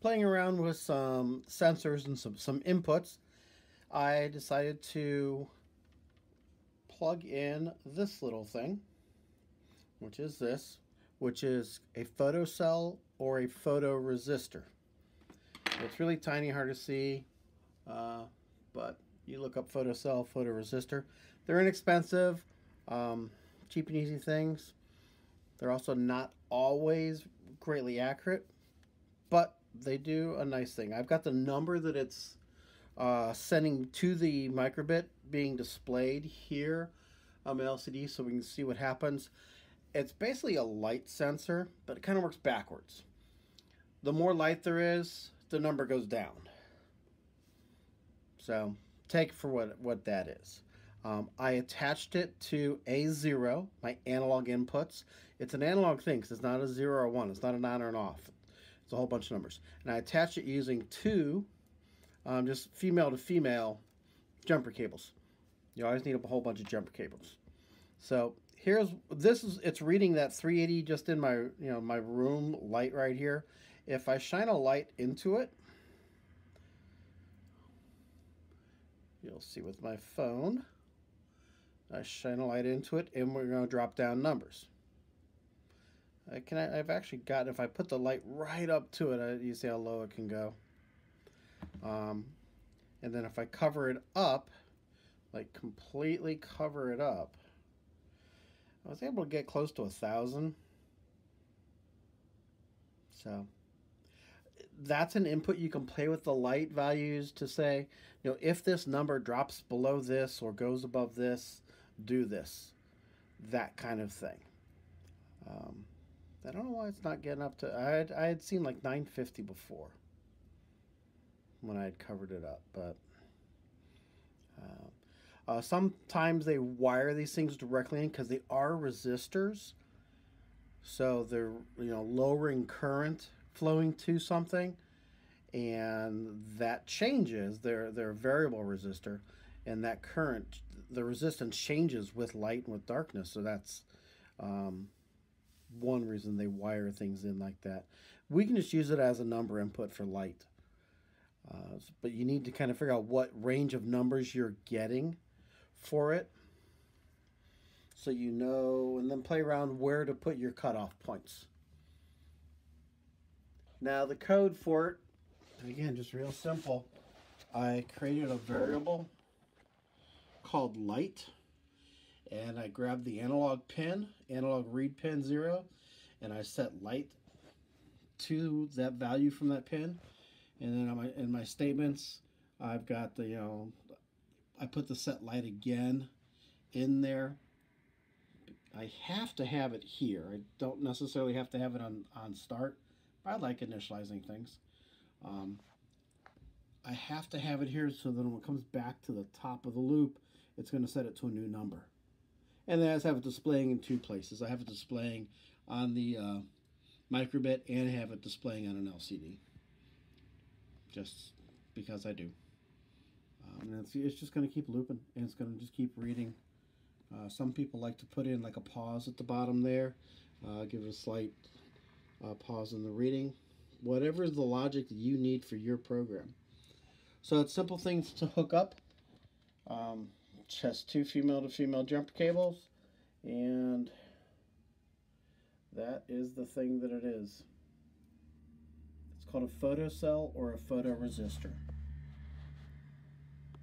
playing around with some sensors and some, some inputs, I decided to plug in this little thing, which is this, which is a photocell or a photoresistor. It's really tiny, hard to see, uh, but you look up photocell, photoresistor. They're inexpensive, um, cheap and easy things. They're also not always greatly accurate, but they do a nice thing. I've got the number that it's uh, sending to the microbit being displayed here on my LCD so we can see what happens. It's basically a light sensor, but it kind of works backwards. The more light there is, the number goes down. So take for what, what that is. Um, I attached it to A0, my analog inputs. It's an analog thing because it's not a 0 or 1. It's not an on or an off. It's a whole bunch of numbers. And I attached it using two um, just female to female jumper cables. You always need a whole bunch of jumper cables. So here's this is it's reading that 380 just in my you know my room light right here. If I shine a light into it, you'll see with my phone. I shine a light into it and we're going to drop down numbers. I can I've actually got, if I put the light right up to it, I, you see how low it can go. Um, and then if I cover it up, like completely cover it up, I was able to get close to a thousand. So that's an input you can play with the light values to say, you know, if this number drops below this or goes above this, do this. That kind of thing. Um, I don't know why it's not getting up to. I had, I had seen like 950 before when I had covered it up, but uh, uh, sometimes they wire these things directly in because they are resistors, so they're you know lowering current flowing to something, and that changes. They're they're a variable resistor, and that current the resistance changes with light and with darkness. So that's um, one reason they wire things in like that. We can just use it as a number input for light. Uh, but you need to kind of figure out what range of numbers you're getting for it. So you know, and then play around where to put your cutoff points. Now the code for it, again, just real simple. I created a variable called light and I grabbed the analog pin, analog read pin 0, and I set light to that value from that pin. And then in my statements, I've got the, you know, I put the set light again in there. I have to have it here. I don't necessarily have to have it on, on start, but I like initializing things. Um, I have to have it here so that when it comes back to the top of the loop, it's going to set it to a new number. And then I have it displaying in two places. I have it displaying on the uh, microbit and have it displaying on an LCD. Just because I do. Um, and it's, it's just going to keep looping and it's going to just keep reading. Uh, some people like to put in like a pause at the bottom there. Uh, give it a slight uh, pause in the reading. Whatever is the logic that you need for your program. So it's simple things to hook up. Um, just two female to female jumper cables and that is the thing that it is. It's called a photocell or a photoresistor.